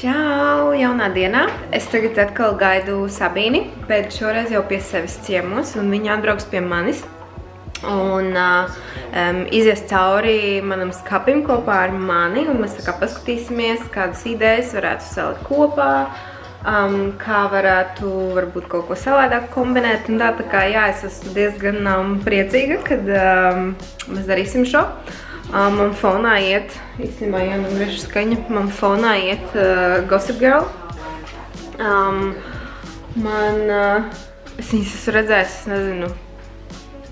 Čau! Jaunā dienā! Es tagad atkal gaidu Sabīni, bet šoreiz jau pie sevis ciemos, un viņa atbrauks pie manis. Un uh, um, izies cauri manam skapim kopā ar mani, un mēs tā kā paskatīsimies, kādas idejas varētu salikt kopā, um, kā varētu varbūt kaut ko savādāk kombinēt. Un tā, tā kā jā, es esmu diezgan um, priecīga, kad um, mēs darīsim šo. Man fonā iet, īstenībā, griežu skaņa, man fonā iet uh, Gossip Girl. Um, man, uh, es viņas esmu redzējis, es nezinu,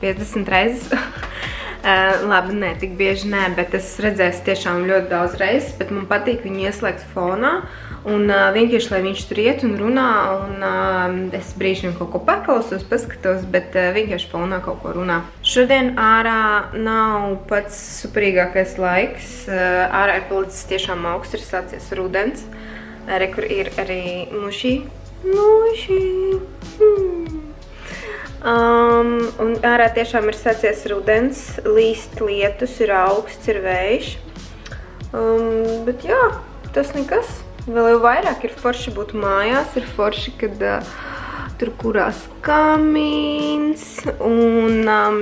50 reizes. uh, labi, ne, tik bieži nē, bet es redzēju tiešām ļoti daudz reizes, bet man patīk viņu ieslēgt fonā. Un uh, vienkārši, lai viņš tur iet un runā, un uh, es brīžiem kaut ko paklausos, paskatos, bet uh, vienkārši fonā kaut ko runā. Šodien ārā nav pats superīgākais laiks. Uh, ārā ir palicis tiešām augsts, ir sācies rudens. Re, kur ir arī muši. Muši. Hmm. Um, un ārā tiešām ir sācies rudens, līst lietus, ir augsts, ir vējš. Um, bet jā, tas nekas. Vēl jau vairāk ir forši būt mājās, ir forši, kad uh, tur kurās kamīns un um,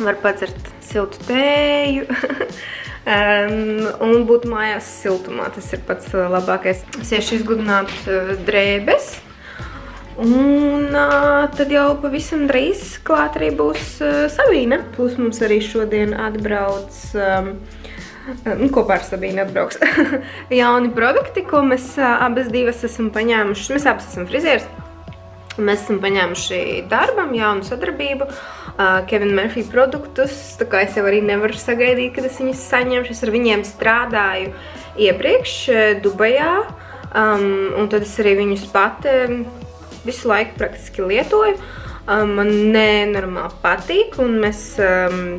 var padzert siltu tēju. um, un būt mājās siltumā, tas ir pats uh, labākais. Es iešu izgludināt uh, drēbes. Un uh, tad jau pavisam drīz klāt arī būs uh, Savīna. Plus mums arī šodien atbrauc um, nu, kopā ar Sabīnu atbrauks jauni produkti, ko mēs abas divas esam paņēmuši. Mēs abas esam frizieris. Mēs esam paņēmuši darbam jaunu sadarbību, uh, Kevin Murphy produktus, tā kā es jau arī nevaru sagaidīt, kad es viņus saņemšu. Es ar viņiem strādāju iepriekš Dubajā, um, un tad es arī viņus pat um, visu laiku praktiski lietoju. Um, man nenormāli patīk, un mēs um,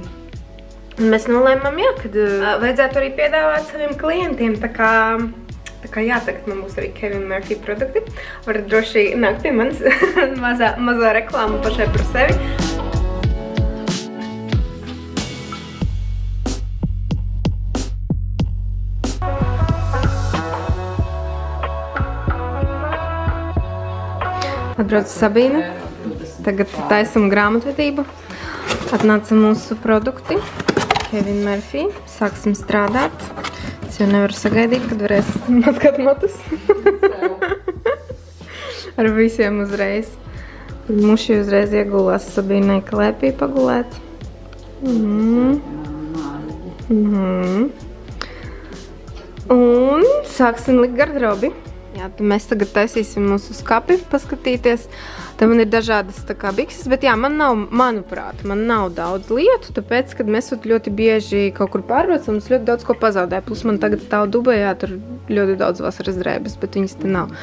Mēs nolēmām, jā, ka uh, vajadzētu arī piedāvāt saviem klientiem. Tā kā, tā kā jā, tagad man būs arī Kevin Murphy produkti. Varat droši nākt pie manis mazā, mazā reklāma pašai par sevi. Atbrauc Sabīna. Tagad taisam grāmatvedību. Atnāca mūsu produkti. Kevin Murphy. Sāksim strādāt. Es jau nevaru sagaidīt, kad varēs mazgāt matus. Ar visiem uzreiz. Muši uzreiz iegulās Sabīnai klēpī pagulēt. Mm. Mm. Un sāksim likt garderobi. Jā, mēs tagad taisīsim mūsu skapi, paskatīties. Te man ir dažādas tā kā bikses, bet jā, man nav, manuprāt, man nav daudz lietu, tāpēc, kad mēs ļoti bieži kaut kur pārbraucam, mums ļoti daudz ko pazaudē. Plus man tagad stāv Dubajā, tur ļoti daudz vasaras drēbes, bet viņas te nav.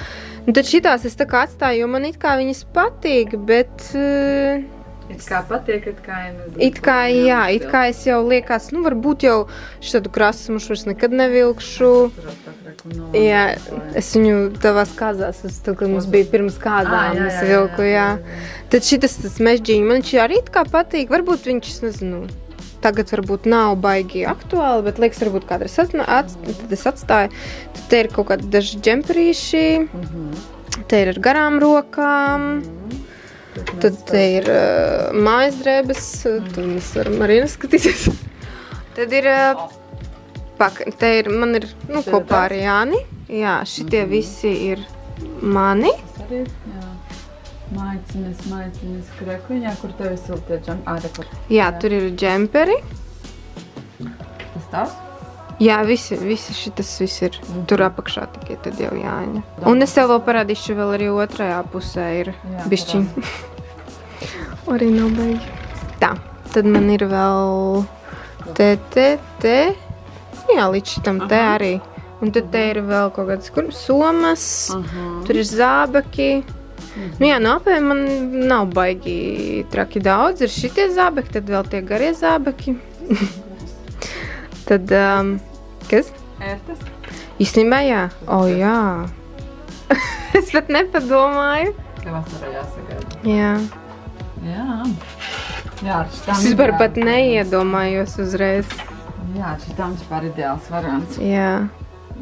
Un tad šitās es tā kā atstāju, jo man it kā viņas patīk, bet... Uh, It kā patīk, it kā nezinu. It kā, jā, it kā es jau liekas, nu varbūt jau šādu krasu mušu vairs nekad nevilkšu. Jā, es viņu tavās kāzās, es to, kad mums bija pirms kāzām, es vilku, jā. Tad šitas tas mežģīņi, man viņš arī it kā patīk, varbūt viņš, es nezinu, tagad varbūt nav baigi aktuāli, bet liekas, varbūt kādreiz at, tad es atstāju. Tad te ir kaut kādi daži džemperīši, te ir ar garām rokām. Tad te ir uh, mājas drēbes, tur mēs varam arī neskatīties. Tad ir, uh, pak, te ir, man ir, nu, kopā ar Jāni. Jā, šitie mm -hmm. visi ir mani. Arī, jā. Maicinis, maicinis, krekuņā, kur tev ir siltie džemperi. Jā, tur ir džemperi. Tas tavs? Jā, visi, visi šitas viss ir mm tur apakšā tikai tad jau jāņa. Un es tev vēl parādīšu, vēl arī otrajā pusē ir Jā, bišķiņ. arī nav baigi. Tā, tad man ir vēl te, te, te. Jā, līdz šitam Aha. te arī. Un tad te ir vēl kaut kādas kur, somas, Aha. tur ir zābaki. Mhm. Nu, jā, no apēm man nav baigi traki daudz. Ir šitie zābaki, tad vēl tie garie zābaki. Tad, um, kas? Ērtas? Īstenībā, jā. O, oh, jā. es pat nepadomāju. Ka vasarā jāsagaida. Jā. Jā. Jā, es vispār pat neiedomājos uzreiz. Jā, šitām vispār ideāls variants. Jā.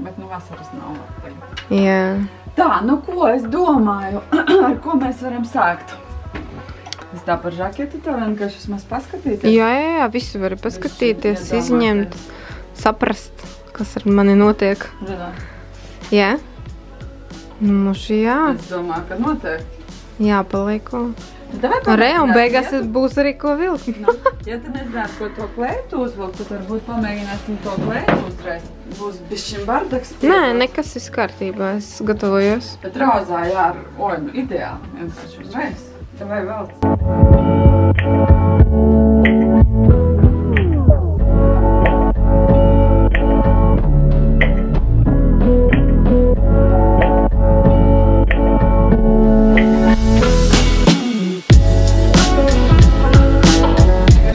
Bet nu vasaras nav. Jā. Tā, nu ko es domāju, ar ko mēs varam sākt? Es tā par žaketu tev vienkārši vismaz paskatīties. Jā, jā, jā, visu var paskatīties, izņemt, saprast, kas ar mani notiek. Runā. Jā? Nu, muši jā, Es domāju, ka noteikti. jāpaliko. Davai Un re, un beigās ja tu- būs arī ko vilkt. Nu, ja tu nezinātu, ko to klētu uzvilkt, tad varbūt pamēģināsim to klētu uzreiz. Būs bišķiņ bardaks. Nē, nekas viss kārtībā, es gatavojos. Bet rozā, jā, ar oļu ideāli. Vienkārši uzreiz. Tev vai vēl?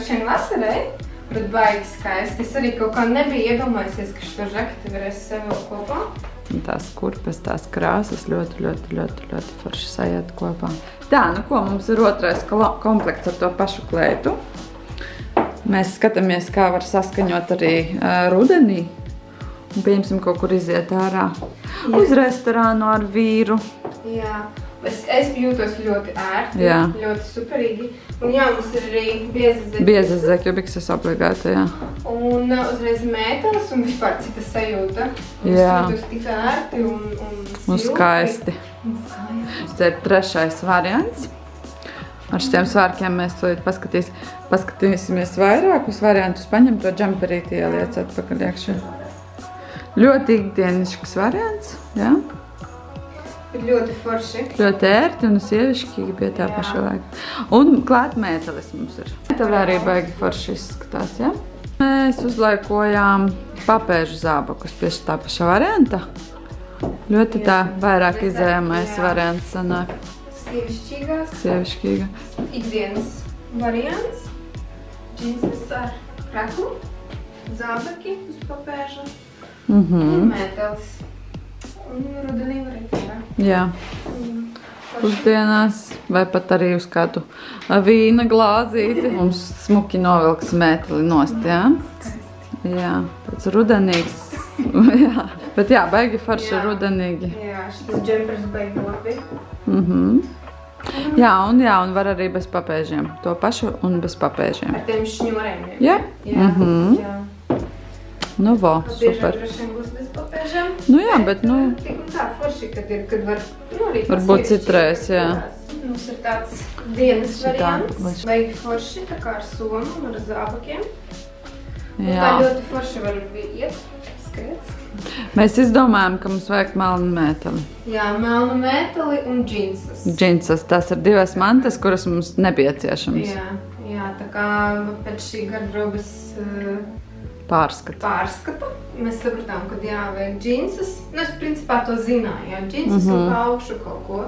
Šodien vasarai, bet baigi skaisti. Es arī kaut kā nebiju iedomājusies, ka šo žaketu varēs sev vēl kopā. Tās kurpes, tās krāsas ļoti, ļoti, ļoti, ļoti forši sajiet kopā. Tā, nu ko, mums ir otrais komplekts ar to pašu klētu. Mēs skatāmies, kā var saskaņot arī uh, rudenī. Un pieņemsim kaut kur iziet ārā. Uz restorānu ar vīru. Jā, es, es jūtos ļoti ērti, Jā. ļoti superīgi. Un jā, mums ir arī bieza zeķe. Biezas zekļu bikses obligāti, jā. Un uh, uzreiz mētelis un vispār cita sajūta. Jā. Es jūtos tik ērti un, un, Un silti. skaisti. Un skaisti. Mums te ir trešais variants. Ar šiem svārkiem mēs to paskatīs, paskatīsimies vairākus variantus. Paņem to džemperīti, ieliec atpakaļ iekšā. Ļoti ikdienišks variants. Ja? Ļoti forši. Ļoti ērti un sievišķīgi pie tā Jā. paša laika. Un klāt mētelis mums ir. Mēteli arī baigi forši izskatās. Ja? Mēs uzlaikojām papēžu zābakus pie tā paša varianta. Ļoti tā vairāk izējamais variants sanāk. Sievišķīgās, Sievišķīga. ikdienas variants. Džinsas ar kreklu, zābaki uz papēža Mhm. un mētelis. Rudenī var iet. Jā, forši. pusdienās vai pat arī uz kādu vīna glāzīti. Mums smuki novilks mēteli nost, jā? Jā, tāds rudenīgs. jā, bet jā, baigi forši Jā. rudenīgi. Jā, šis džempers baigi labi. Mhm. Jā, un, jā, un var arī bez papēžiem. To pašu un bez papēžiem. Ar tiem šņurēm. Jā? Jā. Mhm. jā. Nu, vo, Biežāk super. droši vien būs bez papēžiem. Nu jā, bet, nu, Tik un tā forši, kad ir, kad var, nu, arī Varbūt sievišķīgās jā. Mums ir tāds dienas Šitā, variants. vai- Baigi forši, tā kā ar somu un ar zābakiem. Un tā jā. ļoti forši var iet, skriet. Mēs izdomājām, ka mums vajag melnu mēteli. Jā, melnu mēteli un džinsas. Džinsas, tās ir divas mantas, kuras mums nepieciešamas. Jā, jā, tā kā pēc šī gardrobas uh, Pārskats. pārskata mēs sapratām, ka jā, vajag džinsas. Nu, es principā to zināju, jā, džinsas Mhm. un pa augšu kaut ko.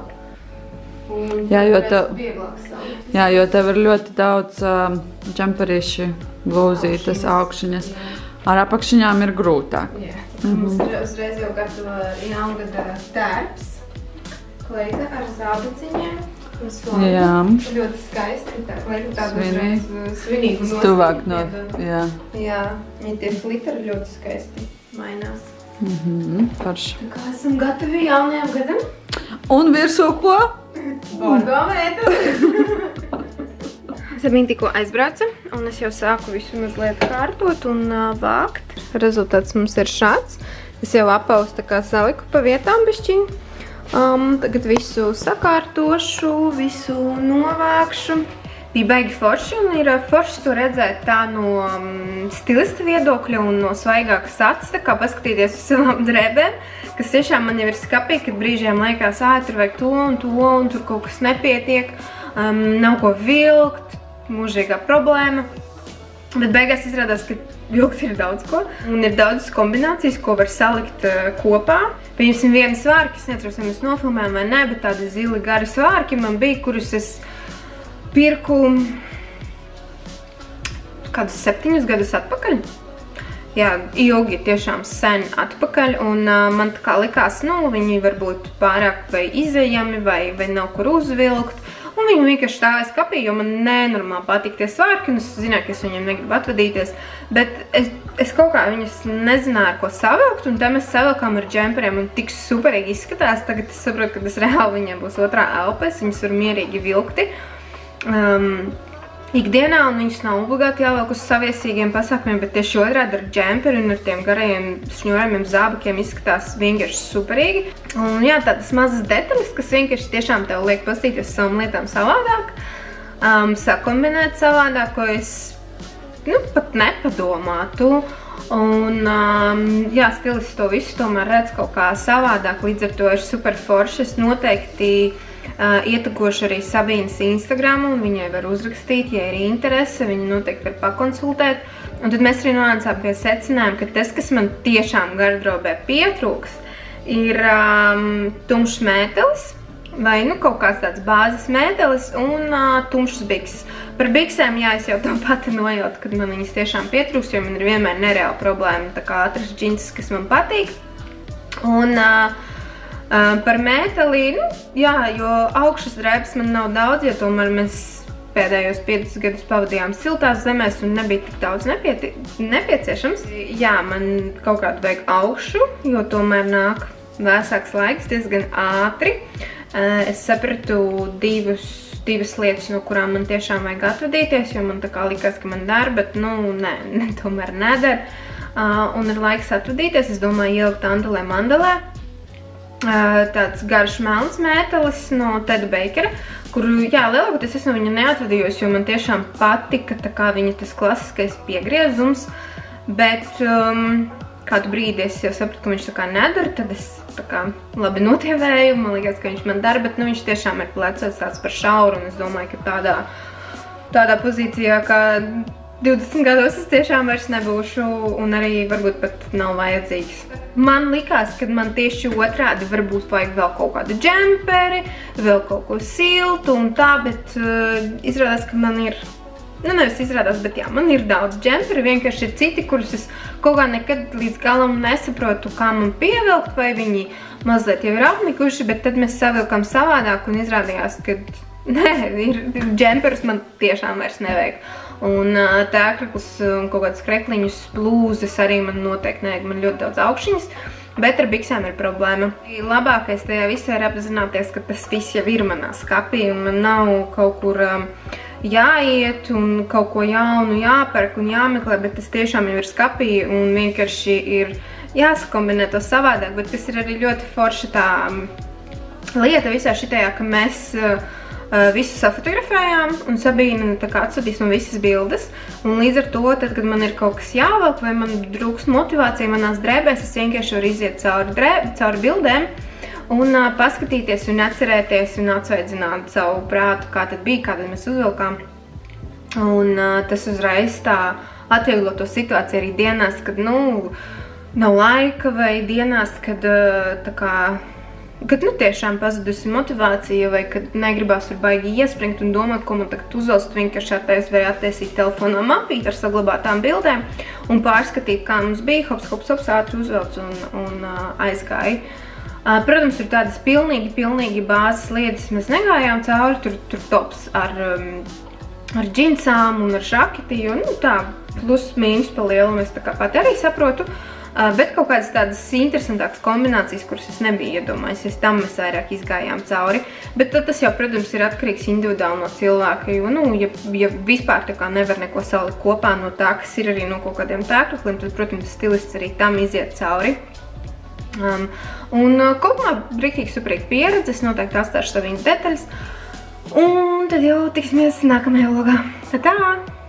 Un Jā, jo tev-. Jā, jo tev ir ļoti daudz uh, džemperīšu, blūzītes, augšņas. Ar apakšņām ir grūtāk. Jā, mums ir uzreiz jau gatava jaungada tērps. Kleita ar zābaciņiem. Jā. Ļoti skaisti. Tā kleita tāda uzreiz uh, svinīgu Stuvāk no. Jā. Jā, viņi tie fliteri ļoti skaisti mainās. Mhm, forši. Tā kā esam gatavi jaunajam gadam. Un virsū ko? Pārdomājot! Sabīna tikko aizbrauca, un es jau sāku visu mazliet kārtot un uh, vākt. Rezultāts mums ir šāds. Es jau apaustu tā kā saliku pa vietām bišķiņ. Um, tagad visu sakārtošu, visu novākšu. Bija baigi forši, un ir uh, forši to redzēt tā no um, stilista viedokļa un no svaigākas acis, tā kā paskatīties uz savām drēbēm, kas tiešām man jau ir skapīgi, kad brīžiem liekas, ā, tur vajag to un to, un tur kaut kas nepietiek, um, nav ko vilkt, mūžīgā problēma. Bet beigās izrādās, ka vilkt ir daudz ko. Un ir daudzas kombinācijas, ko var salikt uh, kopā. Pieņemsim vienu svārku, es neatceros, vai mēs nofilmējām vai ne, bet tādi zili gari svārki man bija, kurus es pirku kādus septiņus gadus atpakaļ. Jā, ilgi, tiešām sen atpakaļ, un uh, man tā kā likās, nu, viņi varbūt pārāk vai izejami, vai, vai nav kur uzvilkt, Un viņi vienkārši stāvēja skapī, jo man nenormāli patīk tie svārki, un es zināju, ka es viņiem negribu atvadīties. Bet es, es kaut kā viņus nezināju, ko savilkt, un te mēs savilkām ar džemperiem, un tik superīgi izskatās. Tagad es saprotu, ka tas reāli viņiem būs otrā elpes, viņas var mierīgi vilkti. Um, ikdienā, un viņas nav obligāti jāvelk uz saviesīgiem pasākumiem, bet tieši otrādi ar džemperi un ar tiem garajiem šņurējumiem zābakiem izskatās vienkārši superīgi. Un jā, tādas mazas detaļas, kas vienkārši tiešām tev liek pastīties savām lietām savādāk, um, sakombinēt savādāk, ko es nu, pat nepadomātu. Un, um, jā, stilists to visu tomēr redz kaut kā savādāk, līdz ar to ir super forši. Es noteikti ietekošu arī Sabīnas Instagram, un viņai var uzrakstīt, ja ir interese, viņa noteikti var pakonsultēt. Un tad mēs arī nonācām pie secinājuma, ka tas, kas man tiešām gardrobē pietrūks, ir um, tumšs mētelis, vai nu kaut kāds tāds bāzes mētelis un uh, tumšas bikses. Par biksēm, jā, es jau to pati nojautu, kad man viņas tiešām pietrūks, jo man ir vienmēr nereāla problēma tā kā atrast džinses, kas man patīk. Un uh, Par mētelī, nu, jā, jo augšas drēbes man nav daudz, jo tomēr mēs pēdējos 5 gadus pavadījām siltās zemēs un nebija tik daudz nepieti, nepieciešams. Jā, man kaut kādu vajag augšu, jo tomēr nāk vēsāks laiks diezgan ātri. Es sapratu divus, divas lietas, no kurām man tiešām vajag atvadīties, jo man tā kā likās, ka man dara, bet, nu, nē, ne, tomēr nedara. Un ir laiks atvadīties, es domāju, ielikt andalē mandalē tāds garš melns mētelis no Teda Bakera, kuru, jā, lielākoties es no viņa neatvadījos, jo man tiešām patika tā kā viņa tas klasiskais piegriezums, bet um, kādu brīdi es jau sapratu, ka viņš tā kā nedara, tad es tā kā labi notievēju, man liekas, ka viņš man dara, bet nu viņš tiešām ir plecos tāds par šauru, un es domāju, ka tādā, tādā pozīcijā, kā 20 gados es tiešām vairs nebūšu un arī varbūt pat nav vajadzīgs. Man likās, ka man tieši otrādi varbūt vajag vēl kaut kādu džemperi, vēl kaut ko siltu un tā, bet uh, izrādās, ka man ir Nu, nevis izrādās, bet jā, man ir daudz džemperi, vienkārši ir citi, kurus es kaut kā nekad līdz galam nesaprotu, kā man pievilkt, vai viņi mazliet jau ir apmikuši, bet tad mēs savilkam savādāk un izrādījās, ka nē, ir džemperus man tiešām vairs nevajag. Un tēkraklis un kaut kādas krekliņus, blūzes arī man noteikti nevajag, man ļoti daudz augšņas. Bet ar biksēm ir problēma. Labākais tajā visā ir apzināties, ka tas viss jau ir manā skapī un man nav kaut kur um, jāiet un kaut ko jaunu jāpērk un jāmeklē, bet tas tiešām jau ir skapī un vienkārši ir jāsakombinē to savādāk, bet tas ir arī ļoti forša tā lieta visā šitajā, ka mēs uh, Uh, visu safotografējām, un Sabīna atsūtīs man visas bildes. Un līdz ar to, tad, kad man ir kaut kas jāvelk, vai man trūks motivācija manās drēbēs, es vienkārši varu iziet cauri, drēb, cauri bildēm un uh, paskatīties un atcerēties un atsveidzināt savu prātu, kā tad bija, kā tad mēs uzvilkām. Un uh, tas uzreiz tā atvieglo to situāciju arī dienās, kad, nu, nav laika vai dienās, kad tā kā kad nu, tiešām pazudusi motivācija, vai kad negribās tur baigi iespringt un domāt, ko man tagad uzvelst, vienkārši attaisīt vai attaisīt telefonā mapīt ar saglabātām bildēm un pārskatīt, kā mums bija, hops, hops, hops, ātri uzvelts un, un uh, aizgāja. Uh, protams, ir tādas pilnīgi, pilnīgi bāzes lietas, mēs negājām cauri, tur, tur tops ar, um, ar džinsām un ar žaketi, jo, nu, tā, plus mīnus pa lielu, mēs tā kā pat arī saprotu. Uh, Bet kaut kādas tādas interesantākas kombinācijas, kuras es nebiju iedomājusies, tam mēs vairāk izgājām cauri. Bet tas jau, protams, ir atkarīgs individuāli no cilvēka, jo, nu, ja, ja vispār tā kā nevar neko salikt kopā no tā, kas ir arī no kaut kādiem tēkļiem, tad, protams, stilists arī tam iziet cauri. Um, un kopumā brīktīgi superīgi pieredze, es noteikti atstāšu savu detaļas. Un tad jau tiksimies nākamajā vlogā. Tā tā!